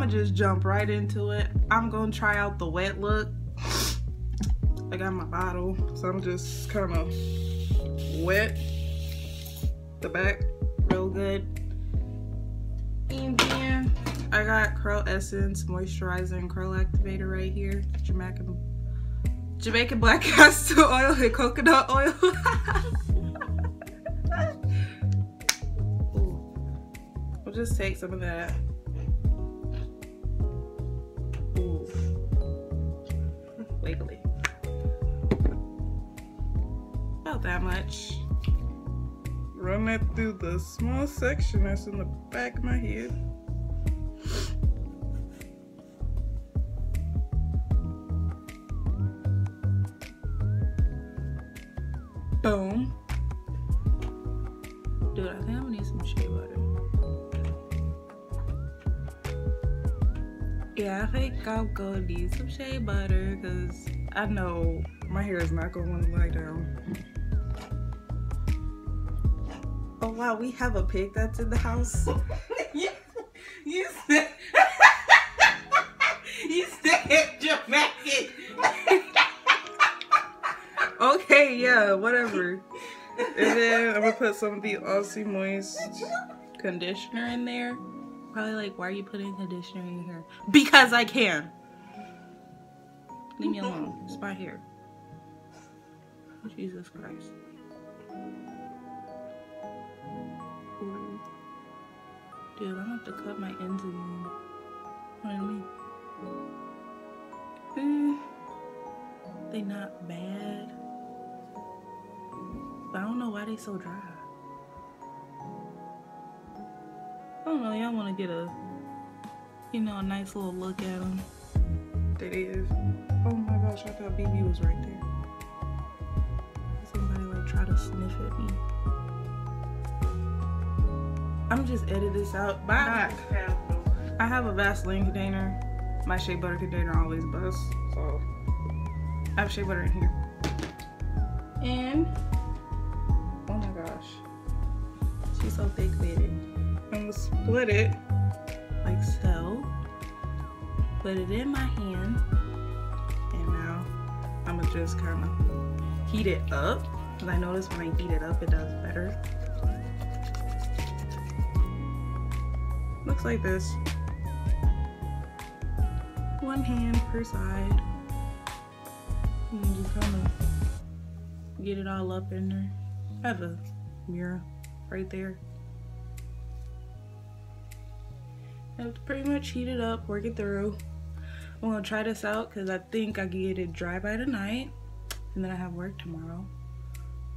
I'ma just jump right into it. I'm gonna try out the wet look. I got my bottle, so I'm just kind of wet the back real good. And then I got Curl Essence Moisturizer and Curl Activator right here. Jamaican Jamaican Black Castor Oil and Coconut Oil. We'll just take some of that. Wiggly. About that much. Run that through the small section that's in the back of my head. Boom. Dude, I think I'm gonna need some shea butter. Yeah, I think I'll go need some shea butter because I know my hair is not gonna want to lie down. Oh wow, we have a pig that's in the house. you, you said you said Jamaican. okay, yeah, whatever. And then I'm gonna put some of the Aussie Moist conditioner in there. Probably like, why are you putting conditioner in your hair? Because I can. Leave me alone. It's my hair. Jesus Christ. Dude, I'm gonna have to cut my ends again. What do you mean? Eh, they not bad. But I don't know why they so dry. I don't know, y'all wanna get a, you know, a nice little look at them. That is. Oh my gosh, I thought BB was right there. Somebody like try to sniff at me. I'm just edit this out. Bye. I have a Vaseline container. My shea butter container always busts, so I have shea butter in here. And oh my gosh, she's so thick it. I'm gonna split it like so. Put it in my hand, and now I'm gonna just kind of heat it up. Cause I notice when I heat it up, it does better. Looks like this. One hand per side. And just kind of get it all up in there. I have a mirror right there. I have to pretty much heat it up, work it through. I'm gonna try this out because I think I get it dry by tonight. And then I have work tomorrow.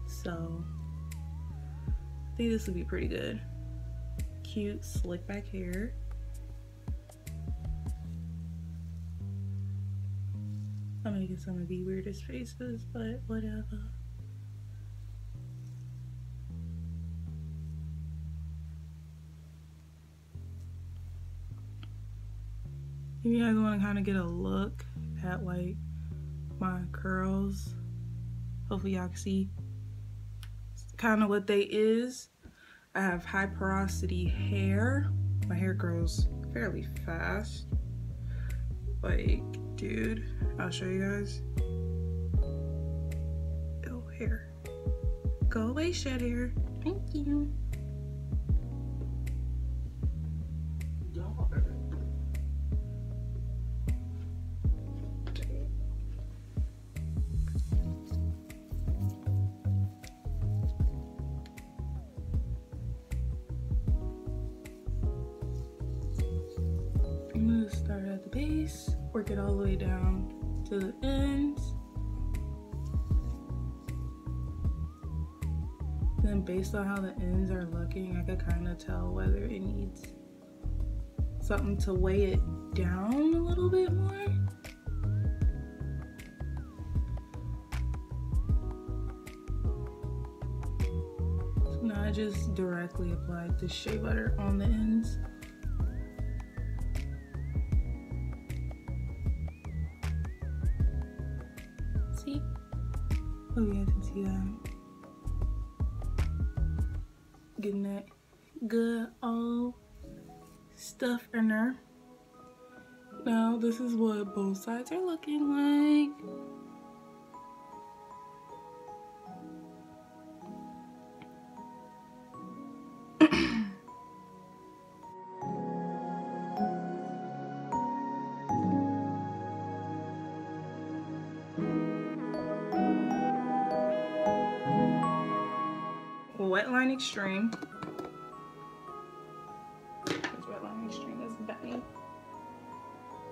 So I think this will be pretty good cute slick back hair. I'm making some of the weirdest faces, but whatever. If you guys want to kind of get a look at like my curls, hopefully y'all can see kind of what they is. I have high porosity hair. My hair grows fairly fast. Like, dude, I'll show you guys. Oh, hair. Go away, shed hair. Thank you. Work it all the way down to the ends. Then based on how the ends are looking, I could kind of tell whether it needs something to weigh it down a little bit more. So now I just directly applied the shea butter on the ends. Oh, that. Getting that good old stuff in there. Now this is what both sides are looking like. Wet line extreme. Wet Line Xtreme, Benny.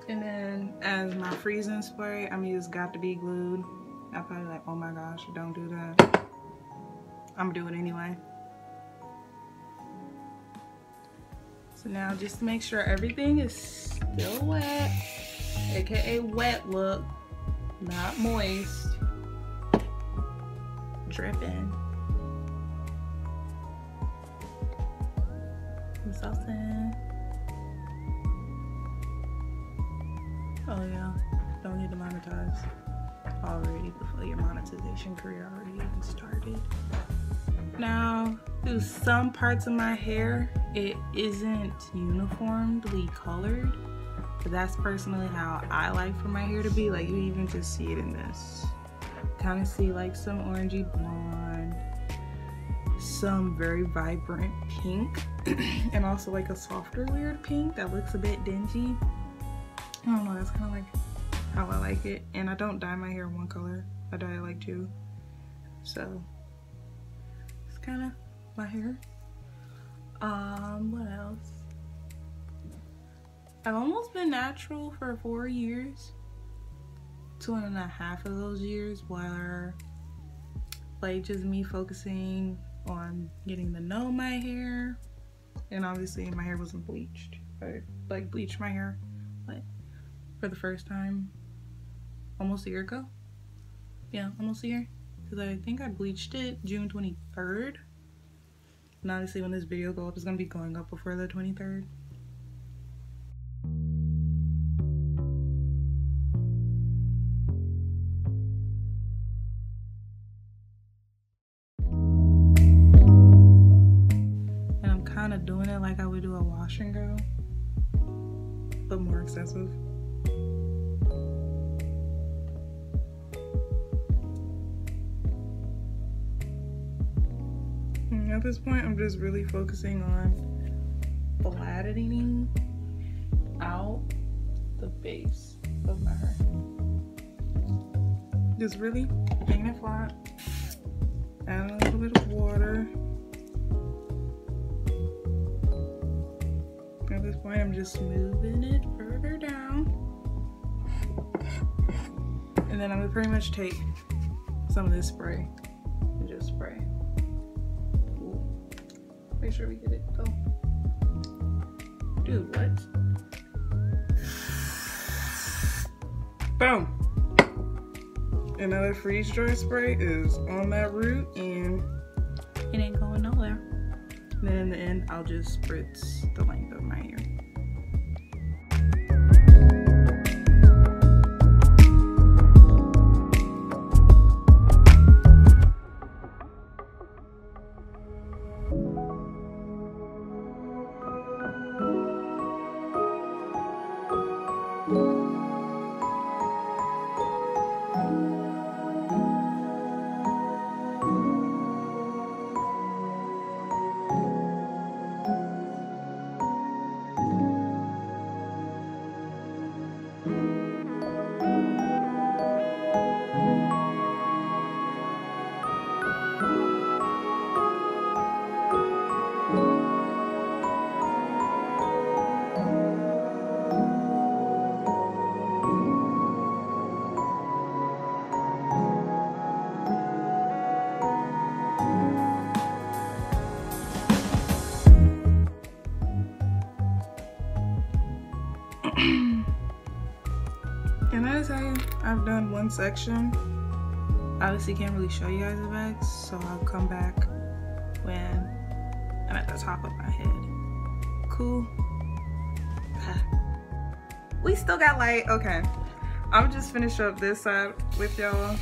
And then as my freezing spray, I'm gonna use Got2b Glued. I'm probably like, oh my gosh, don't do that. I'm gonna do it anyway. So now just to make sure everything is still wet, aka wet look, not moist, dripping. Some Oh yeah, don't need to monetize already before your monetization career already even started. Now, through some parts of my hair, it isn't uniformly colored. But that's personally how I like for my hair to be. Like you even just see it in this. Kind of see like some orangey blonde, some very vibrant pink, and also like a softer weird pink that looks a bit dingy. I don't know, that's kind of like how I like it. And I don't dye my hair one color. I dye it like two. So, it's kind of my hair. Um, what else? I've almost been natural for four years. Two and a half of those years were like just me focusing on getting to know my hair. And obviously my hair wasn't bleached. I like bleached my hair like for the first time almost a year ago. Yeah, almost a year. Because I think I bleached it June 23rd. And obviously when this video goes up, it's going to be going up before the 23rd. At this point, I'm just really focusing on flattening out the base of my hair. Just really getting it flat. Add a little bit of water. At this point, I'm just moving it further down. And then I'm gonna pretty much take some of this spray Sure we get it though. Dude, what? Boom. Another freeze dry spray is on that root and it ain't going nowhere. then in the end, I'll just spritz the length of my hair. Section. Obviously can't really show you guys the back, so I'll come back when I'm at the top of my head. Cool. We still got light, okay. I'm just finish up this side with y'all.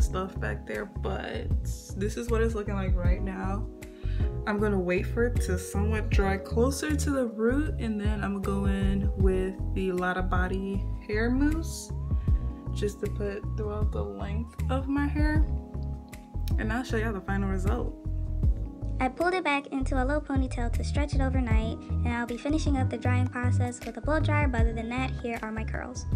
Of stuff back there, but this is what it's looking like right now. I'm gonna wait for it to somewhat dry closer to the root and then I'm gonna go in with the Lottabody hair mousse just to put throughout the length of my hair and I'll show y'all the final result. I pulled it back into a low ponytail to stretch it overnight and I'll be finishing up the drying process with a blow dryer but other than that here are my curls.